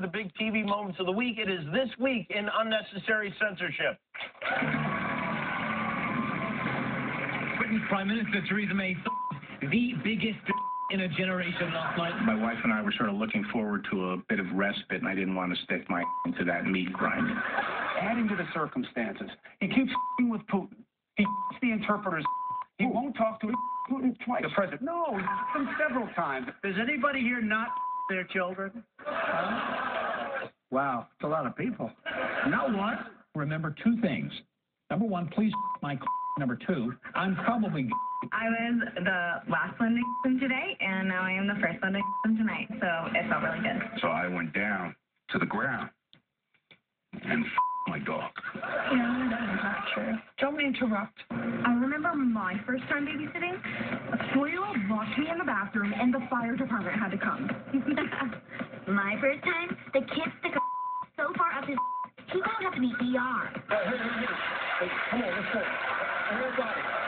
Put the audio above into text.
the big TV moments of the week. It is this week in unnecessary censorship. Britain's Prime Minister Theresa May, the biggest in a generation last night. My wife and I were sort of looking forward to a bit of respite, and I didn't want to stick my into that meat grind. Adding to the circumstances, he keeps with Putin. He the interpreters. He won't talk to Putin twice. The president. No, he's him several times. Does anybody here not their children? Huh? Wow, it's a lot of people. Now what? Remember two things. Number one, please my number two. I'm probably. I was the last one to today, and now I am the first one to tonight. So it felt really good. So I went down to the ground and my dog. No, that's not true. Don't interrupt. I remember my first time babysitting. A four-year-old locked me in the bathroom, and the fire department had to come. my first time, the kid stuck a so far up his he wound up in the ER. Hey, hey, hey, hey. Come on, let's go. Everybody.